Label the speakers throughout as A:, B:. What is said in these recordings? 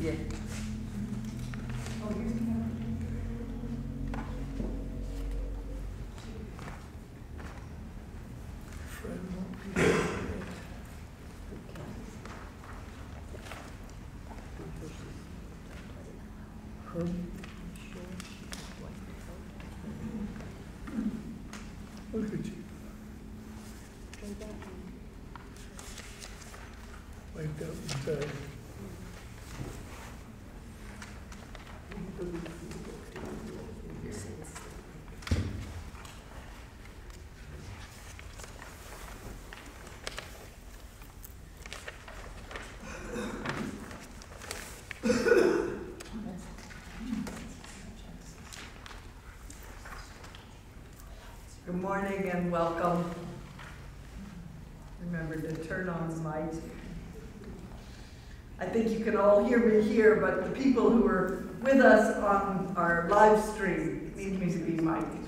A: Yeah.
B: Oh, Fred won't be here yet. Herb? Look at you. Wiped out inside.
A: Good morning and welcome. Remember to turn on the mic. I think you can all hear me here, but the people who are with us on our live stream need me to be mic'd.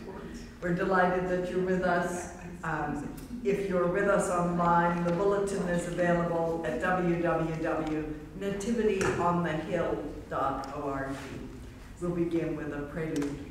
A: We're delighted that you're with us. Um, if you're with us online, the bulletin is available at www.nativityonthehill.org. We'll begin with a prelude.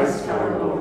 C: Christ our Lord.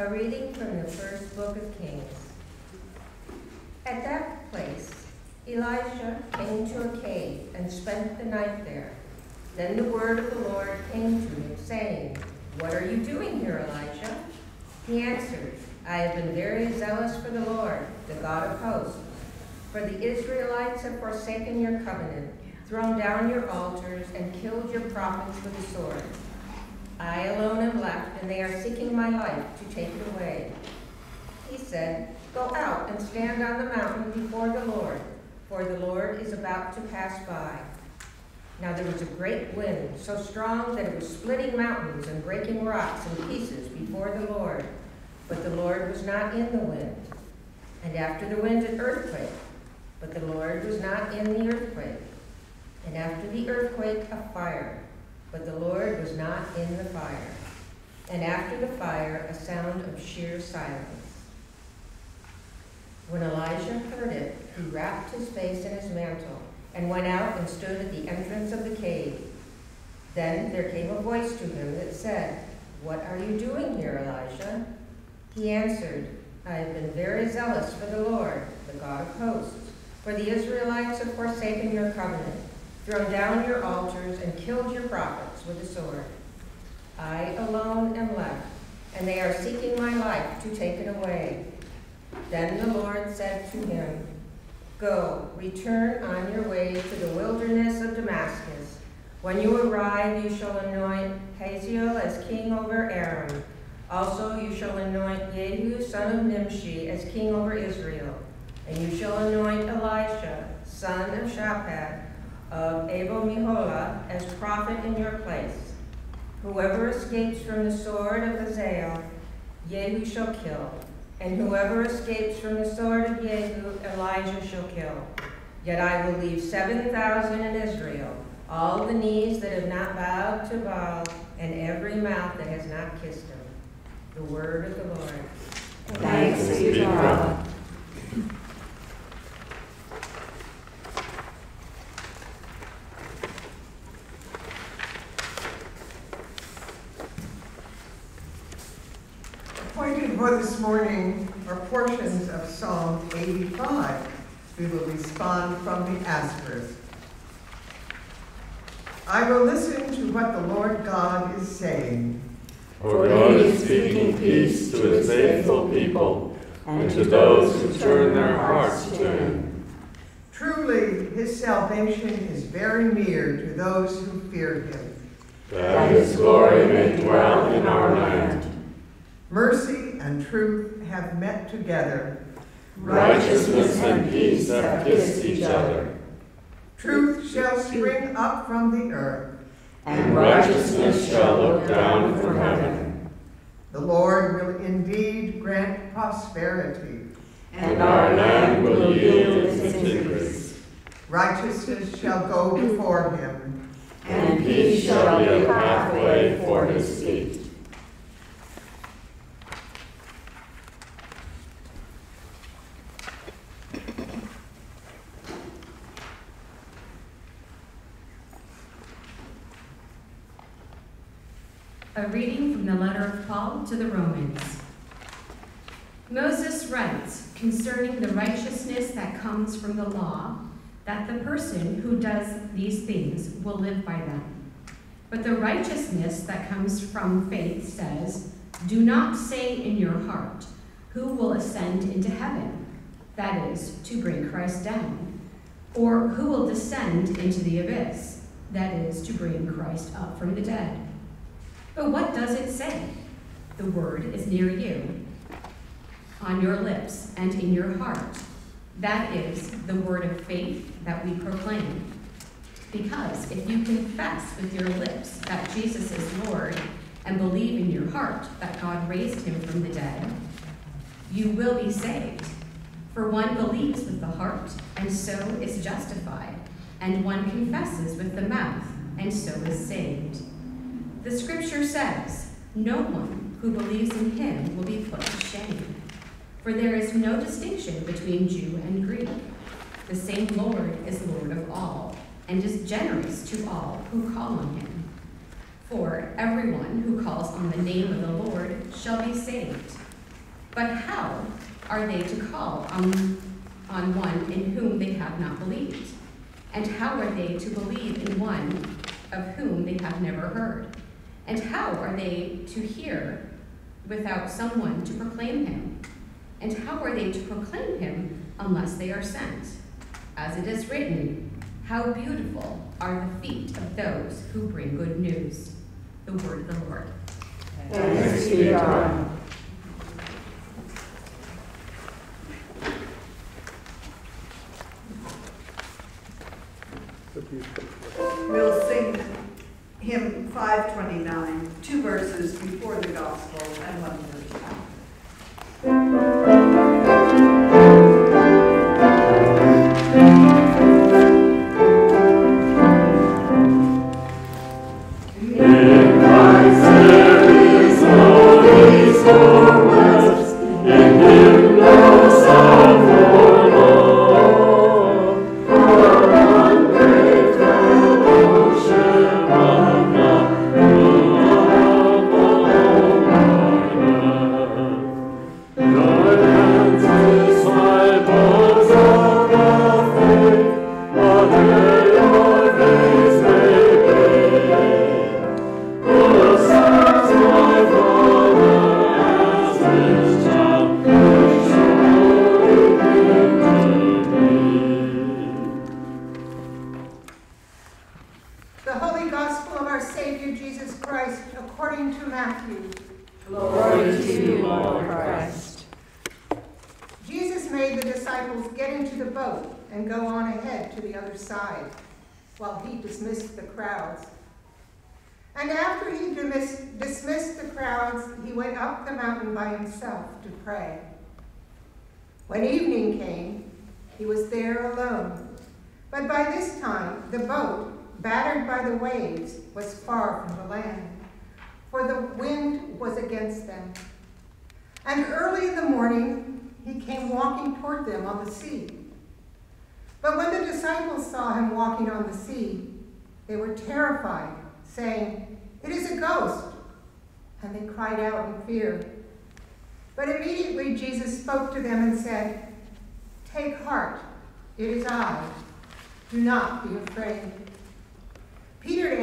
B: A
D: reading from the first book of Kings. At that place, Elijah came to a cave and spent the night there. Then the word of the Lord came to him, saying, What are you doing here, Elijah? He answered, I have been very zealous for the Lord, the God of hosts. For the Israelites have forsaken your covenant, thrown down your altars, and killed your prophets with the sword. I alone am left, and they are seeking my life to take it away. He said, Go out and stand on the mountain before the Lord, for the Lord is about to pass by. Now there was a great wind, so strong that it was splitting mountains and breaking rocks in pieces before the Lord. But the Lord was not in the wind. And after the wind, an earthquake. But the Lord was not in the earthquake. And after the earthquake, a fire but the Lord was not in the fire. And after the fire, a sound of sheer silence. When Elijah heard it, he wrapped his face in his mantle and went out and stood at the entrance of the cave. Then there came a voice to him that said, What are you doing here, Elijah? He answered, I have been very zealous for the Lord, the God of hosts. For the Israelites have forsaken your covenant, thrown down your altars, and killed your prophets with the sword. I alone am left, and they are seeking my life to take it away. Then the Lord said to him, Go, return on your way to the wilderness of Damascus. When you arrive, you shall anoint Hazael as king over Aram. Also, you shall anoint Jehu, son of Nimshi, as king over Israel. And you shall anoint Elisha, son of Shaphat, of Abel Meholah, as prophet in your place. Whoever escapes from the sword of Hazael, Jehu shall kill. And whoever escapes from the sword of Jehu, Elijah shall kill. Yet I will leave 7,000 in Israel, all the knees that have not bowed to Baal, and every mouth that has not kissed him. The word of the Lord.
E: Thanks be to God.
F: Appointed for this morning are portions of Psalm 85. We will respond from the asterisk. I will listen to what the Lord God is saying.
C: For God is speaking peace to his faithful people and to those who turn their hearts to him.
F: Truly, his salvation is very near to those who fear him.
C: That his glory may dwell in our land.
F: Mercy and truth have met together.
C: Righteousness and peace have kissed each other.
F: Truth shall spring up from the earth.
C: And righteousness shall look down from heaven.
F: The Lord will indeed grant prosperity.
C: And our land will yield its increase.
F: Righteousness shall go before him.
C: And peace shall be a pathway for his feet.
G: A reading from the letter of Paul to the Romans. Moses writes concerning the righteousness that comes from the law, that the person who does these things will live by them. But the righteousness that comes from faith says, Do not say in your heart, Who will ascend into heaven? That is, to bring Christ down. Or who will descend into the abyss? That is, to bring Christ up from the dead. But what does it say? The word is near you, on your lips and in your heart. That is the word of faith that we proclaim. Because if you confess with your lips that Jesus is Lord and believe in your heart that God raised him from the dead, you will be saved. For one believes with the heart and so is justified, and one confesses with the mouth and so is saved. The scripture says, No one who believes in him will be put to shame. For there is no distinction between Jew and Greek. The same Lord is Lord of all, and is generous to all who call on him. For everyone who calls on the name of the Lord shall be saved. But how are they to call on, on one in whom they have not believed? And how are they to believe in one of whom they have never heard? And how are they to hear without someone to proclaim him? And how are they to proclaim him unless they are sent? As it is written, How beautiful are the feet of those who bring good news. The word of the Lord.
E: Thanks be to God.
A: We'll sing hymn 529, two verses before the gospel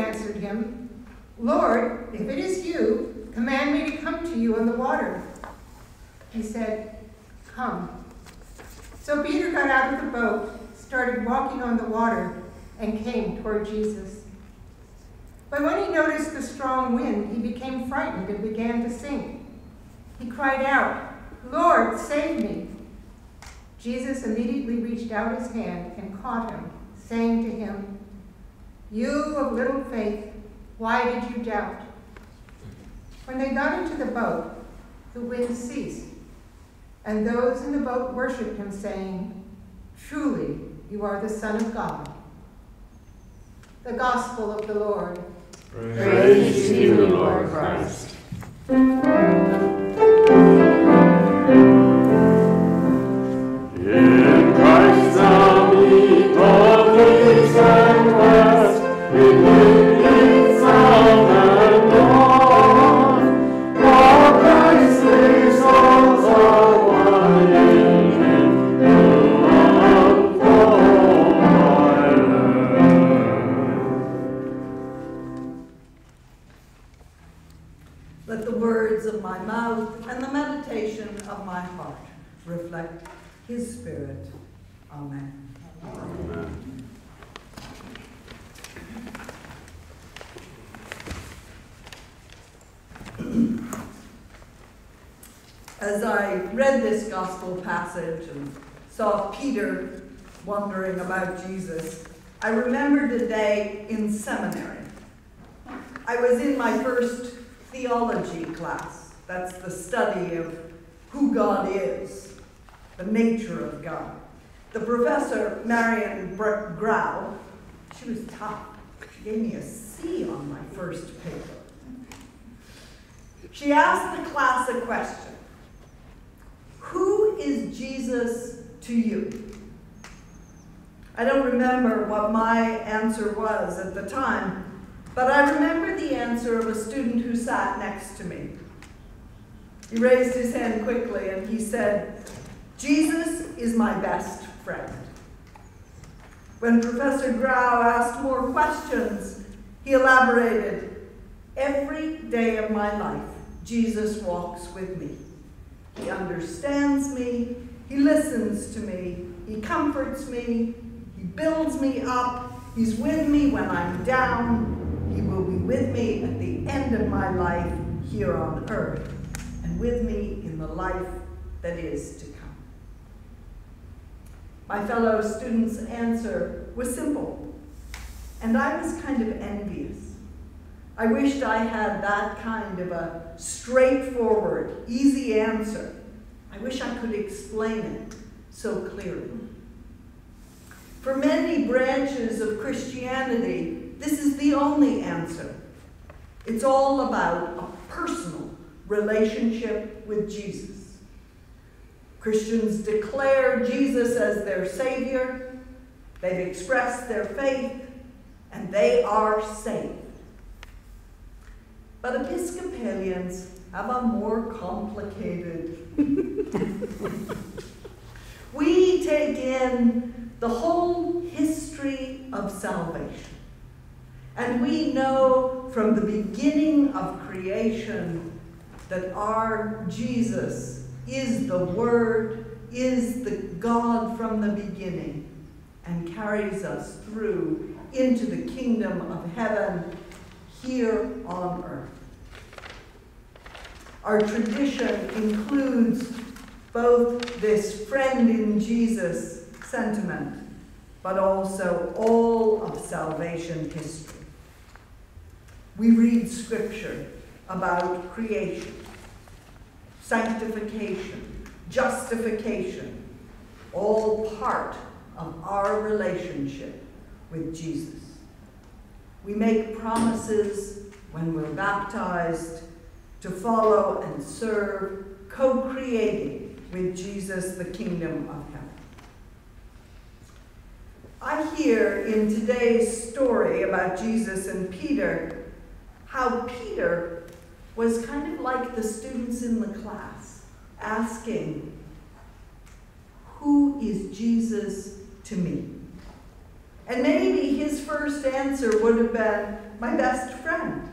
H: answered him, Lord, if it is you, command me to come to you on the water. He said, Come. So Peter got out of the boat, started walking on the water, and came toward Jesus. But when he noticed the strong wind, he became frightened and began to sink. He cried out, Lord, save me. Jesus immediately reached out his hand and caught him, saying to him, You of little faith, why did you doubt? When they got into the boat, the wind ceased, and those in the boat worshipped him, saying, Truly, you are the Son of God. The Gospel of the Lord.
C: Praise to you, Lord Christ.
A: Amen. As I read this gospel passage and saw Peter wondering about Jesus, I remembered a day in seminary. I was in my first theology class. That's the study of who God is, the nature of God. The professor, Marion Grau, she was tough. She gave me a C on my first paper. She asked the class a question Who is Jesus to you? I don't remember what my answer was at the time, but I remember the answer of a student who sat next to me. He raised his hand quickly and he said, Jesus is my best friend. When Professor Grau asked more questions, he elaborated, Every day of my life, Jesus walks with me. He understands me, he listens to me, he comforts me, he builds me up, he's with me when I'm down, he will be with me at the end of my life here on earth, and with me in the life that is to come. My fellow student's answer was simple, and I was kind of envious. I wished I had that kind of a straightforward, easy answer. I wish I could explain it so clearly. For many branches of Christianity, this is the only answer. It's all about a personal relationship with Jesus. Christians declare Jesus as their Savior, they've expressed their faith, and they are saved. But Episcopalians have a more complicated. we take in the whole history of salvation. And we know from the beginning of creation that our Jesus is the Word, is the God from the beginning, and carries us through into the kingdom of heaven here on earth. Our tradition includes both this friend in Jesus sentiment, but also all of salvation history. We read scripture about creation, sanctification, justification, all part of our relationship with Jesus. We make promises when we're baptized to follow and serve, co creating with Jesus the kingdom of heaven. I hear in today's story about Jesus and Peter how Peter was kind of like the students in the class. asking, Who is Jesus to me? And maybe his first answer would have been, My best friend.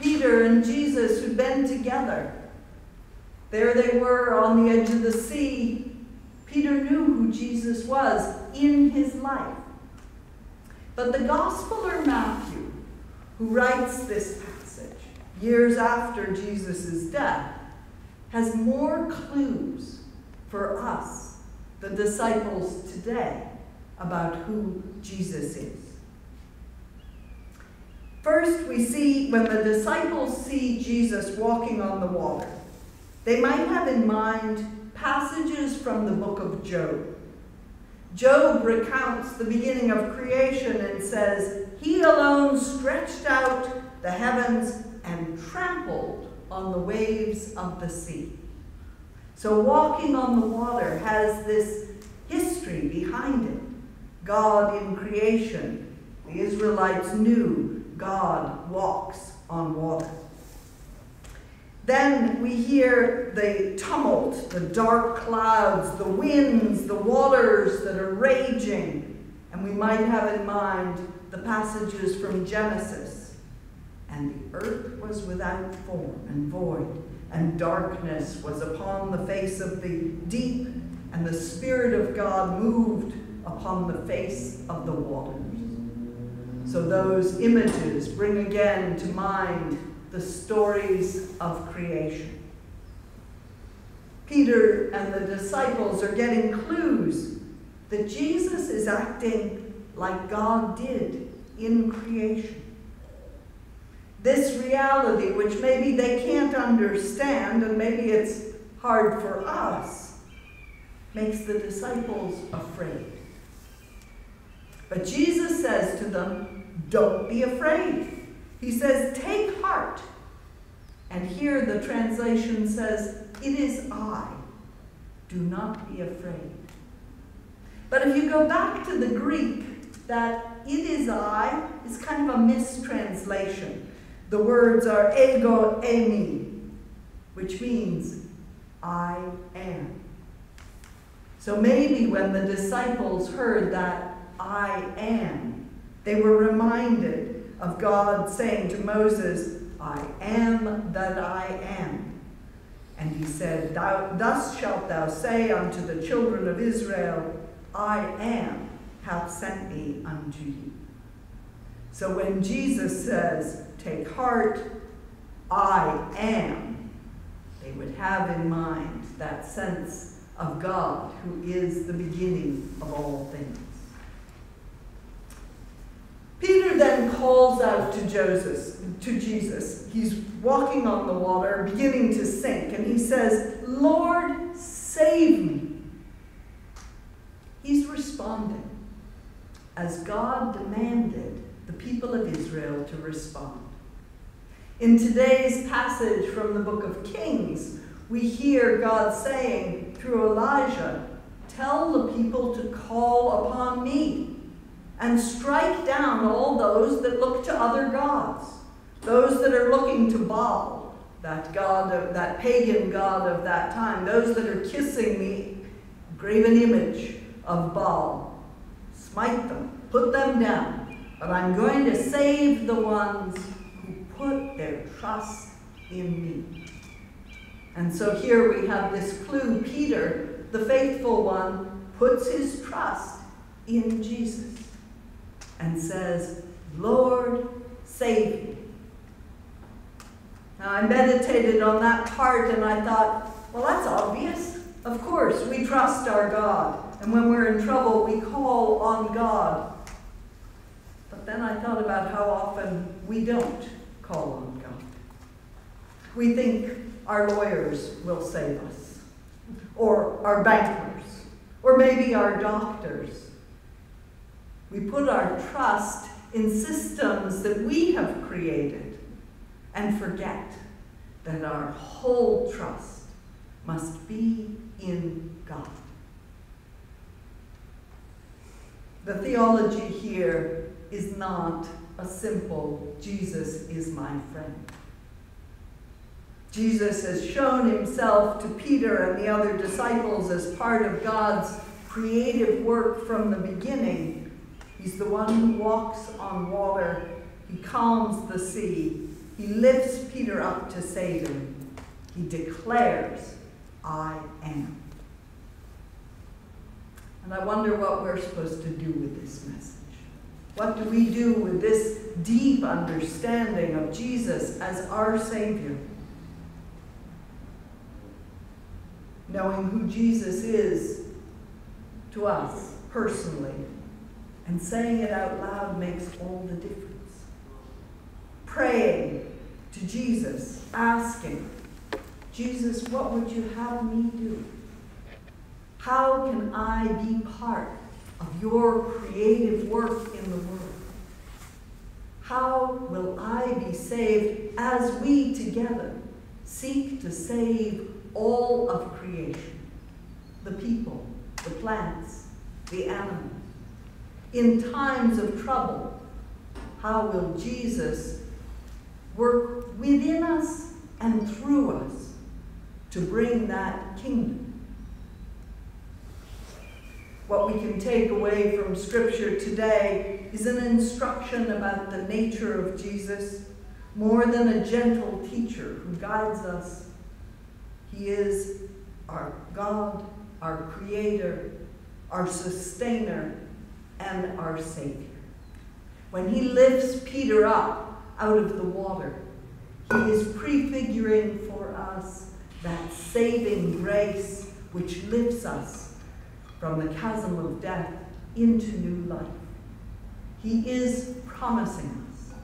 A: Peter and Jesus, who'd been together. There they were on the edge of the sea. Peter knew who Jesus was in his life. But the Gospeler Matthew, who writes this years after Jesus' death, has more clues for us, the disciples today, about who Jesus is. First, we see when the disciples see Jesus walking on the water, they might have in mind passages from the book of Job. Job recounts the beginning of creation and says, He alone stretched out the heavens and trampled on the waves of the sea. So, walking on the water has this history behind it. God in creation. The Israelites knew God walks on water. Then we hear the tumult, the dark clouds, the winds, the waters that are raging. And we might have in mind the passages from Genesis. And the earth was without form and void, and darkness was upon the face of the deep, and the Spirit of God moved upon the face of the waters. So those images bring again to mind the stories of creation. Peter and the disciples are getting clues that Jesus is acting like God did in creation. This reality, which maybe they can't understand, and maybe it's hard for us, makes the disciples afraid. But Jesus says to them, Don't be afraid. He says, Take heart. And here the translation says, It is I. Do not be afraid. But if you go back to the Greek, that it is I is kind of a mistranslation. The words are ego eimi, which means I am. So maybe when the disciples heard that I am, they were reminded of God saying to Moses, I am that I am. And he said, Thus shalt thou say unto the children of Israel, I am hath sent me unto you. So when Jesus says, Take heart, I am, they would have in mind that sense of God who is the beginning of all things. Peter then calls out to Joseph, to Jesus. He's walking on the water, beginning to sink, and he says, Lord, save me. He's responding as God demanded the people of Israel to respond. In today's passage from the book of Kings, we hear God saying through Elijah, Tell the people to call upon me and strike down all those that look to other gods, those that are looking to Baal, that god of that pagan god of that time, those that are kissing the graven image of Baal. Smite them, put them down. But I'm going to save the ones who put their trust in me. And so here we have this clue Peter, the faithful one, puts his trust in Jesus and says, Lord, save me. Now, I meditated on that part and I thought, well, that's obvious. Of course, we trust our God. And when we're in trouble, we call on God. Then I thought about how often we don't call on God. We think our lawyers will save us, or our bankers, or maybe our doctors. We put our trust in systems that we have created and forget that our whole trust must be in God. The theology here is not a simple Jesus is my friend. Jesus has shown himself to Peter and the other disciples as part of God's creative work from the beginning. He's the one who walks on water, he calms the sea, he lifts Peter up to save him. He declares, I am. And I wonder what we're supposed to do with this message. What do we do with this deep understanding of Jesus as our Savior? Knowing who Jesus is to us personally and saying it out loud makes all the difference. Praying to Jesus, asking, Jesus, what would you have me do? How can I be part of your creative work in the world? How will I be saved as we together seek to save all of creation? The people, the plants, the animals. In times of trouble, how will Jesus work within us and through us to bring that kingdom? What we can take away from Scripture today is an instruction about the nature of Jesus. More than a gentle teacher who guides us, He is our God, our Creator, our Sustainer, and our Savior. When He lifts Peter up out of the water, He is prefiguring for us that saving grace which lifts us from the chasm of death into new life. He is promising us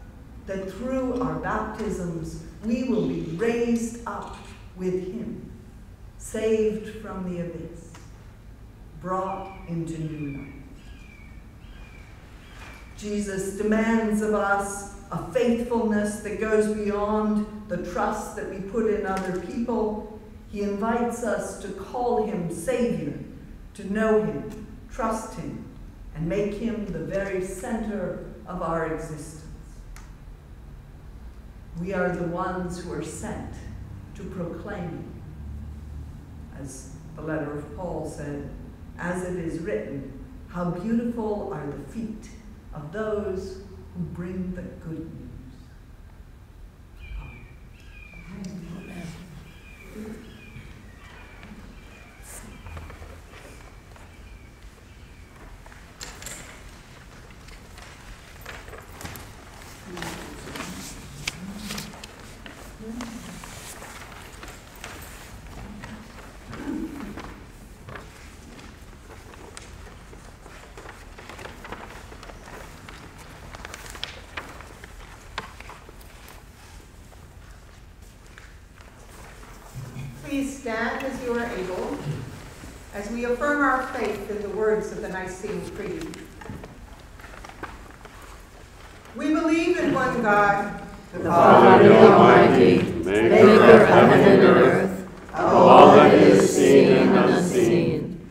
A: that through our baptisms we will be raised up with Him, saved from the abyss, brought into new life. Jesus demands of us a faithfulness that goes beyond the trust that we put in other people. He invites us to call Him Savior to know Him, trust Him, and make Him the very center of our existence. We are the ones who are sent to proclaim Him. As the letter of Paul said, as it is written, how beautiful are the feet of those who bring the good news. Amen.
F: Please stand as you are able as we affirm our faith in the words of the Nicene Creed. We believe in one God,
C: the Father Almighty, maker of heaven and earth, of all that is seen and unseen.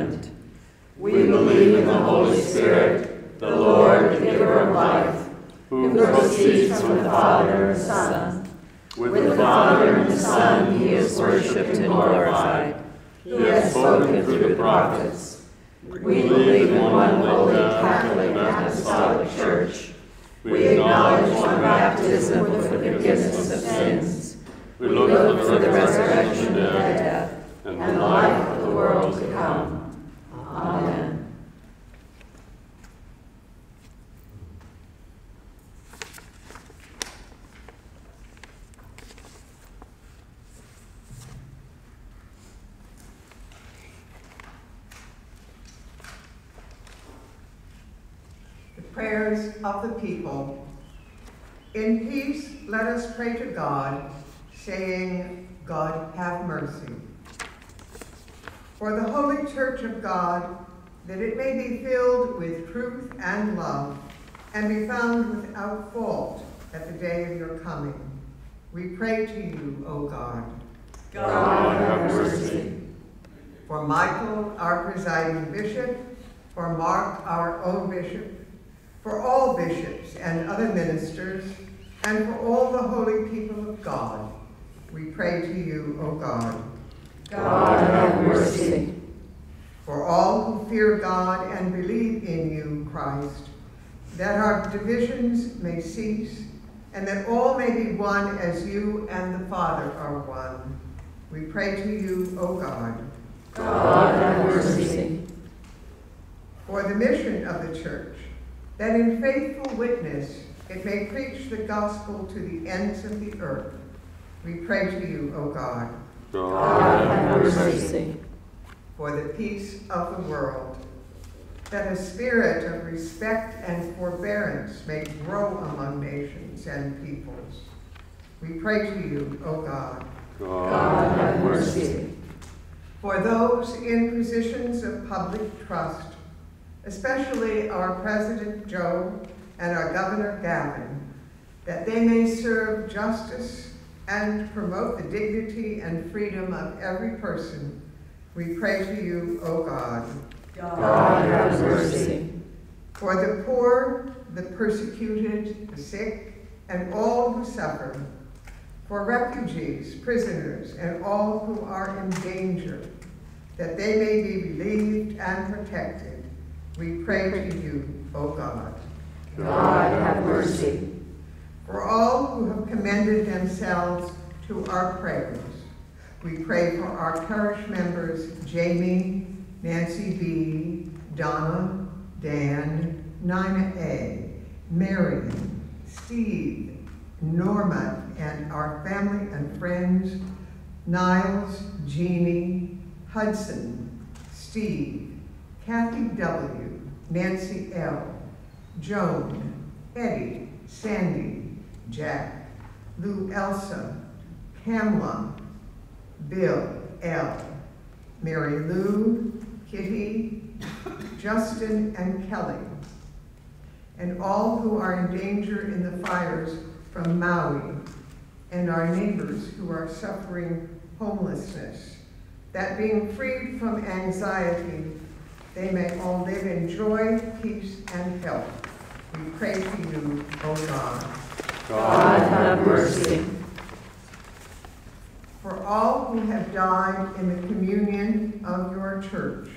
C: We believe in the Holy Spirit, the Lord, the giver of life, who proceeds from the Father and the Son. With the Father and the Son he is worshipped and glorified. He has spoken through the prophets. We believe in one holy Catholic and Apostolic Church. We acknowledge one baptism for the forgiveness of sins. We look
E: for the resurrection
C: and
E: and the life of the world to come. Amen.
F: The prayers of the people. In peace, let us pray to God, saying, God have mercy. For the holy church of God, that it may be filled with truth and love, and be found without fault at the day of your coming. We pray to you, O God.
C: God have mercy.
F: For Michael, our presiding bishop, for Mark, our own bishop, for all bishops and other ministers, and for all the holy people of God, we pray to you, O God.
E: God have mercy.
F: For all who fear God and believe in you, Christ, that our divisions may cease, and that all may be one as you and the Father are one. We pray to you, O God.
E: God have mercy.
F: for the mission of the church, that in faithful witness it may preach the gospel to the ends of the earth. We pray to you, O God,
E: God have mercy.
F: for the peace of the world, that a spirit of respect and forbearance may grow among nations and peoples. We pray to you, O God,
E: God have mercy.
F: for those in positions of public trust, especially our President Joe and our Governor Gavin, that they may serve justice and promote the dignity and freedom of every person. We pray to you, O God,
E: God have mercy.
F: for the poor, the persecuted, the sick, and all who suffer, for refugees, prisoners, and all who are in danger, that they may be relieved and protected. We pray to you, O God.
E: God have mercy.
F: For all who have commended themselves to our prayers, we pray for our parish members Jamie, Nancy B., Donna, Dan, Nina A., Marion, Steve, Norma, and our family and friends, Niles, Jeannie, Hudson, Steve, Kathy W., Nancy L., Joan, Eddie, Sandy, Jack, Lou Elsa, Pamela, Bill L., Mary Lou, Kitty, Justin, and Kelly, and all who are in danger in the fires from Maui, and our neighbors who are suffering homelessness, that being freed from anxiety, they may all live in joy, peace, and health. We pray to you, O God.
E: God have mercy.
F: For all who have died in the communion of your church,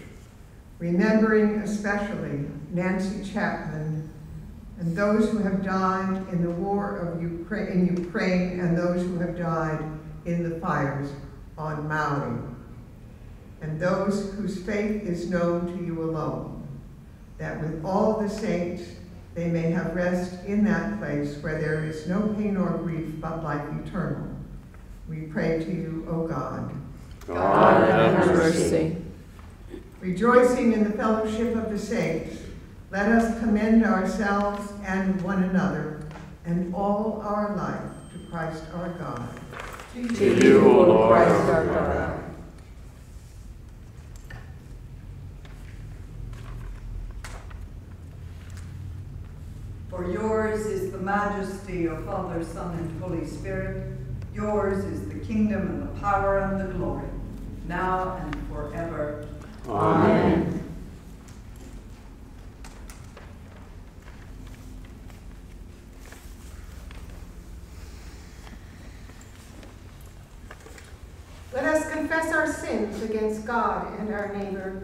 F: remembering especially Nancy Chapman and those who have died in the war of Ukraine, in Ukraine and those who have died in the fires on Maui, and those whose faith is known to you alone, that with all the saints they may have rest in that place where there is no pain or grief but life eternal. We pray to you, O God.
E: God have mercy.
F: Rejoicing in the fellowship of the saints, let us commend ourselves and one another and all our life to Christ our God.
E: To you, O Lord, Christ our God.
A: For yours is the majesty of Father, Son, and Holy Spirit. Yours is the kingdom and the power and the glory, now and forever.
E: Amen.
F: Let us confess our sins against God and our neighbor.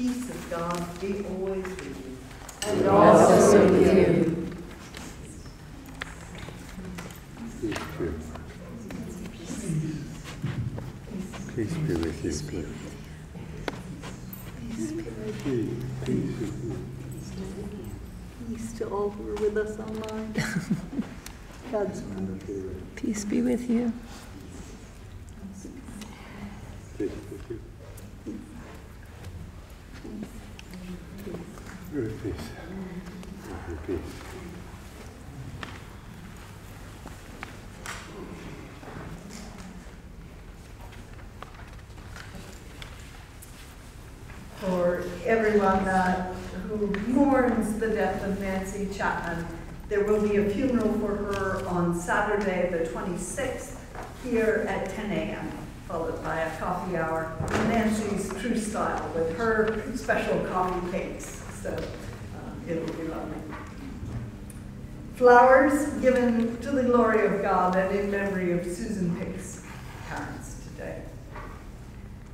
A: peace of God be always with you.
E: And also with you.
C: Peace peace be with you. Peace.
A: Peace peace to all who are with us online. God's
E: Peace be with you.
C: Peace with you. Peace. Peace.
A: for everyone uh, who mourns the death of Nancy Chapman. There will be a funeral for her on Saturday, the 26th, here at 10 a.m., followed by a coffee hour Nancy's true style with her special coffee cakes. So uh, it'll be lovely. Flowers given to the glory of God and in memory of Susan Pick's parents today.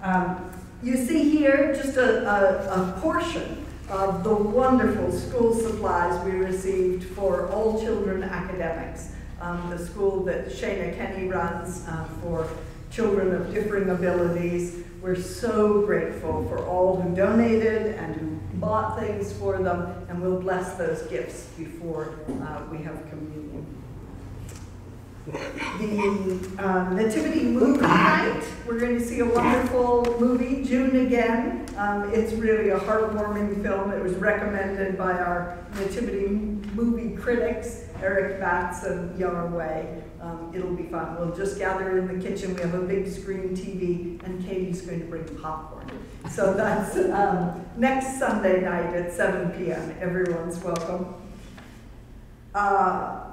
A: Um, you see here just a, a, a, portion of the wonderful school supplies we received for All Children Academics, um, the school that Shana Kenny runs uh, for children of differing abilities. We're so grateful for all who donated and who bought things for them, and we'll bless those gifts before uh, we have communion the um, Nativity Movie Night. We're going to see a wonderful movie, June again. Um, it's really a heartwarming film. It was recommended by our Nativity movie critics, Eric Batts and Yar Wei. Um, it'll be fun. We'll just gather in the kitchen. We have a big screen TV, and Katie's going to bring popcorn. So that's um, next Sunday night at 7 p.m. Everyone's welcome. Uh,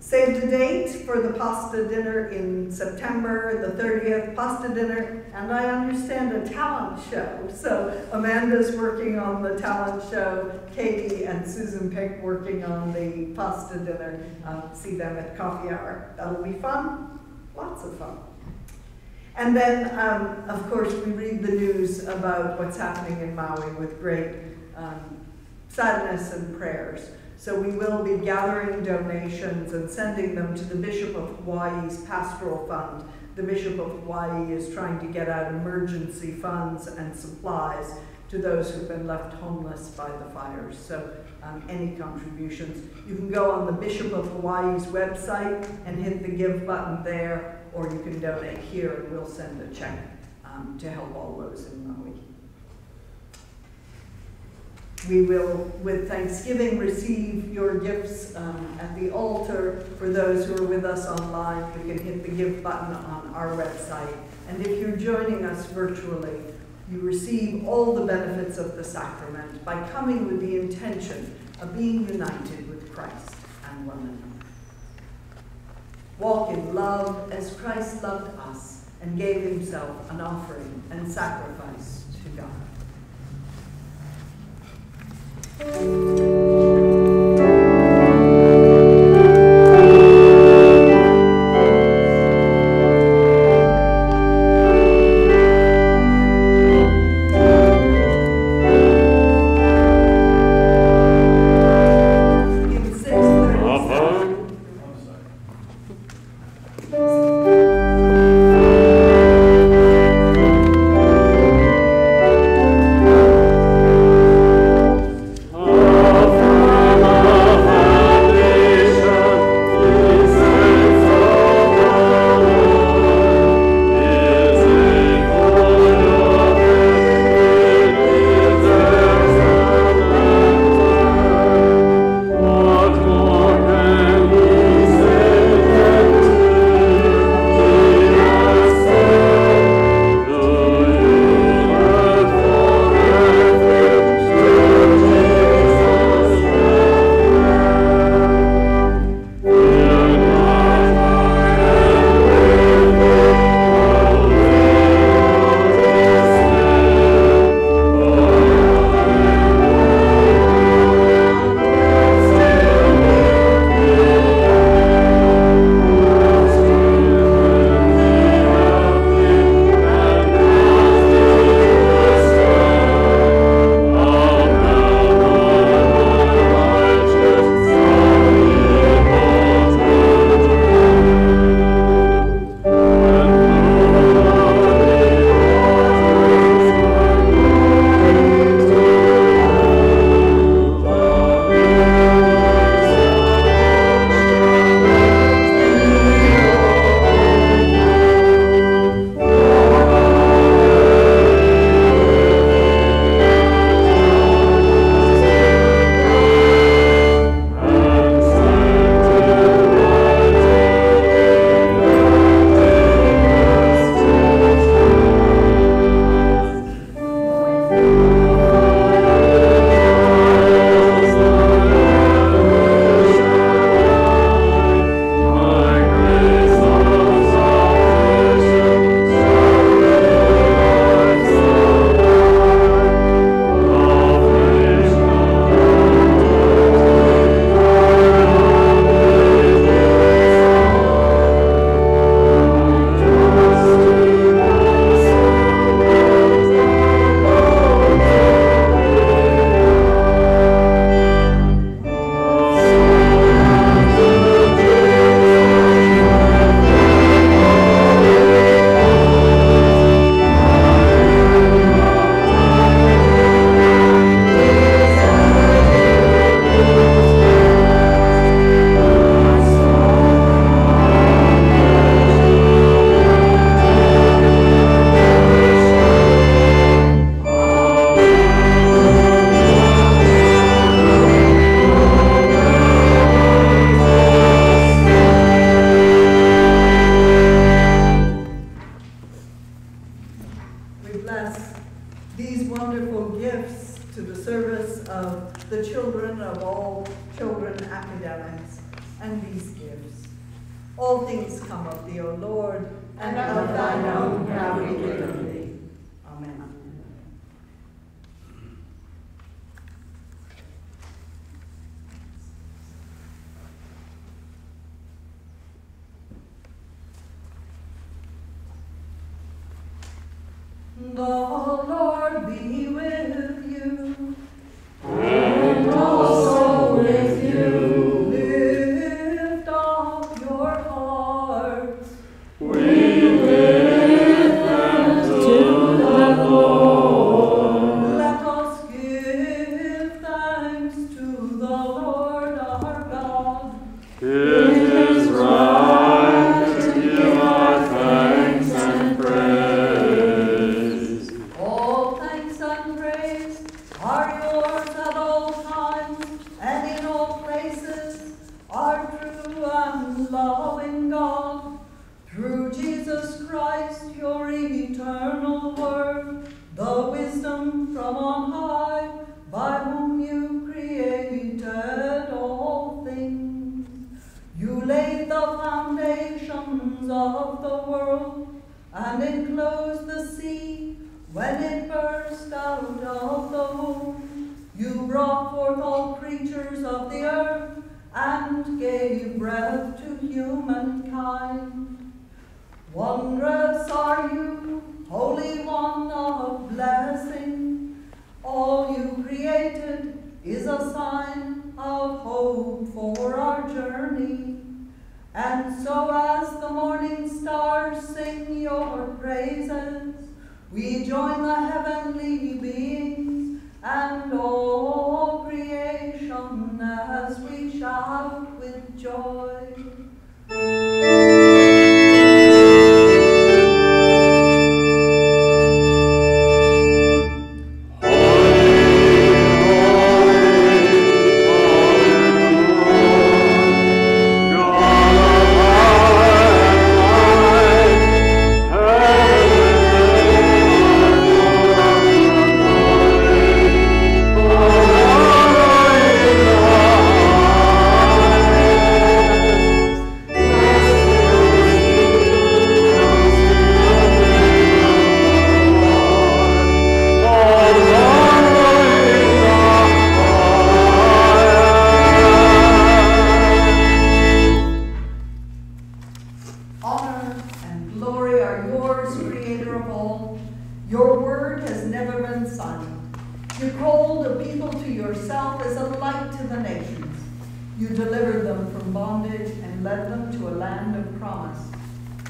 A: Saved a date for the pasta dinner in September the 30th, pasta dinner, and I understand a talent show. So Amanda's working on the talent show, Katie and Susan Pick working on the pasta dinner. Uh, see them at coffee hour. That'll be fun, lots of fun. And then, um, of course, we read the news about what's happening in Maui with great um, sadness and prayers. So we will be gathering donations and sending them to the Bishop of Hawaii's Pastoral Fund. The Bishop of Hawaii is trying to get out emergency funds and supplies to those who've been left homeless by the fires. So um, any contributions. You can go on the Bishop of Hawaii's website and hit the give button there, or you can donate here and we'll send a check um, to help all those in Maui. We will, with thanksgiving, receive your gifts um, at the altar. For those who are with us online, you can hit the give button on our website. And if you're joining us virtually, you receive all the benefits of the sacrament by coming with the intention of being united with Christ and one another. Walk in love as Christ loved us and gave himself an offering and sacrifice to God. You called a people to yourself as a light to the nations. You delivered them from bondage and led them to a land of promise.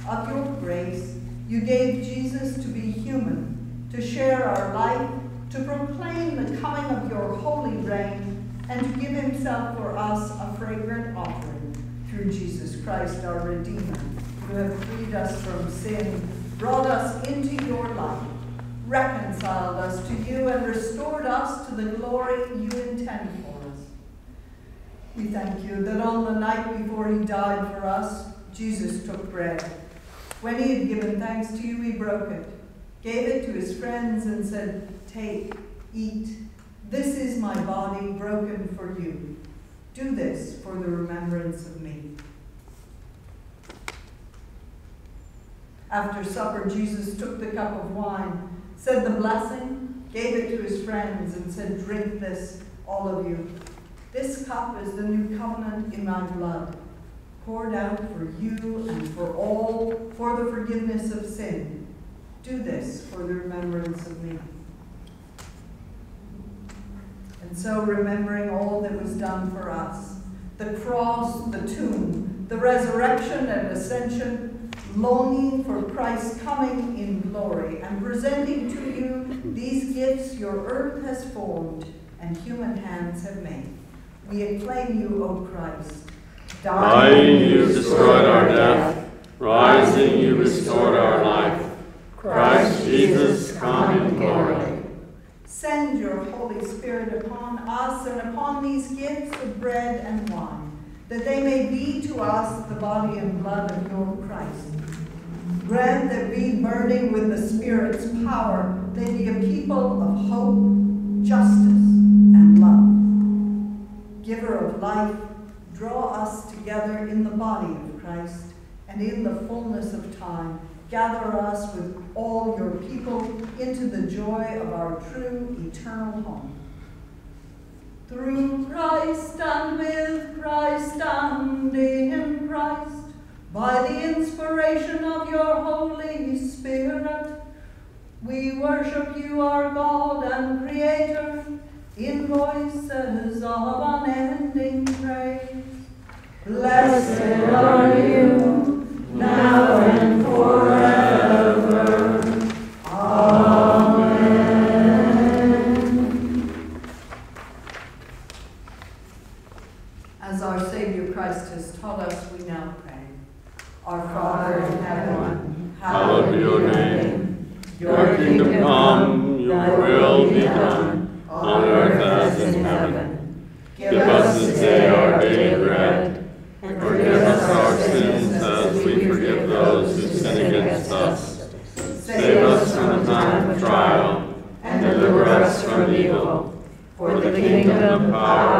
A: Of your grace, you gave Jesus to be human, to share our life, to proclaim the coming of your holy reign, and to give himself for us a fragrant offering through Jesus Christ, our Redeemer, who have freed us from sin, brought us into your light, reconciled us to you, and restored us to the glory you intend for us. We thank you that on the night before he died for us, Jesus took bread. When he had given thanks to you, he broke it, gave it to his friends, and said, Take, eat. This is my body broken for you. Do this for the remembrance of me. After supper, Jesus took the cup of wine, said the blessing, gave it to his friends, and said, Drink this, all of you. This cup is the new covenant in my blood, poured out for you and for all for the forgiveness of sin. Do this for the remembrance of me. And so, remembering all that was done for us the cross, the tomb, the resurrection and ascension, longing for Christ's coming in glory, and presenting to you these gifts your earth has formed and human hands have made. We acclaim you, O Christ.
C: Dying, you destroyed our death. Rising, you restored our life. Christ Jesus, come in glory.
A: Send your Holy Spirit upon us and upon these gifts of bread and wine, that they may be to us the body and blood of your Christ. Grant that we, burning with the Spirit's power, may be a people of hope, justice, and love. giver of life, draw us together in the body of Christ, and in the fullness of time, gather us with all your people into the joy of our true eternal home. Through Christ and with Christ and in Christ, by the inspiration of your Holy Spirit, we worship you, our God and Creator, in voices of unending praise. Blessed are you, now and forever. Amen. As our Savior Christ has taught us, we now pray. Our Father in heaven,
C: Hallowed be your name. Your kingdom come, your will be done, on earth as in heaven. Give us this day our daily bread, and forgive us our sins as we forgive those who sin against us. Save us from the time of trial, and deliver us from evil. For the kingdom, power,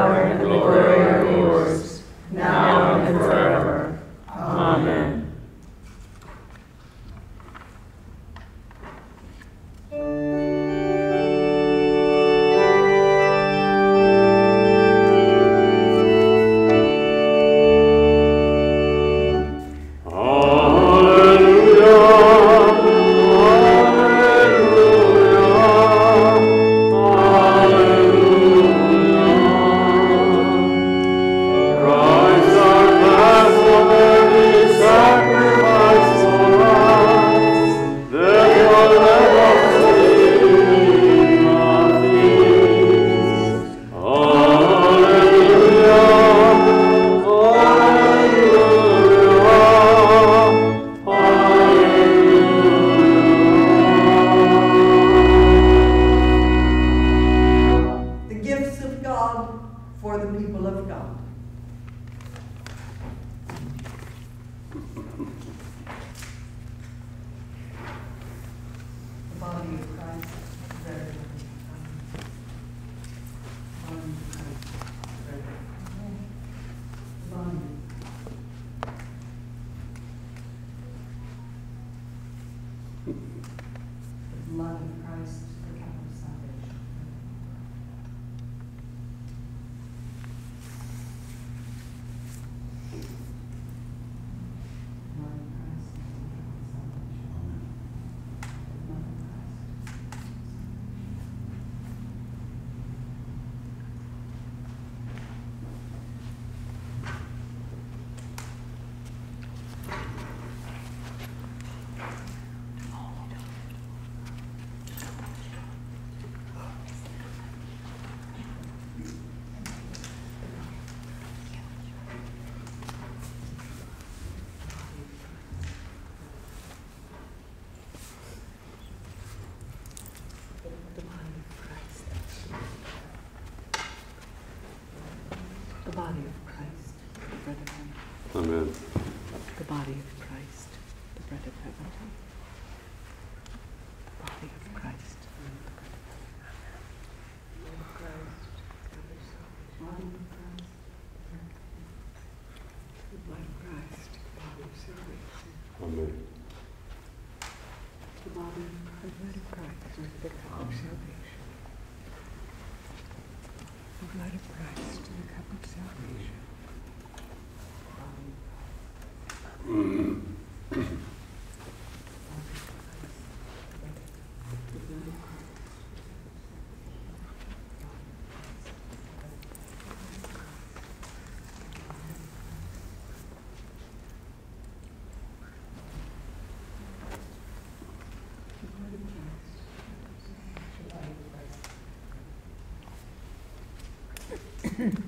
A: Mm-hmm.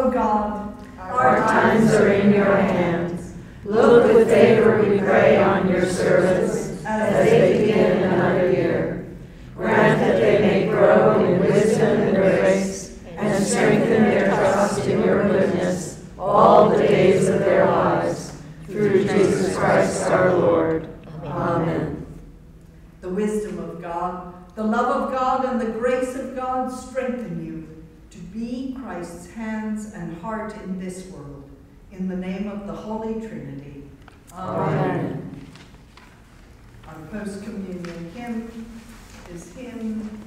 A: O God, our times are in your hands. Look with favor, we pray, on your servants as they begin part in
C: this world. In the name of the Holy Trinity.
A: Amen.
C: Amen. Our post-communion hymn is hymn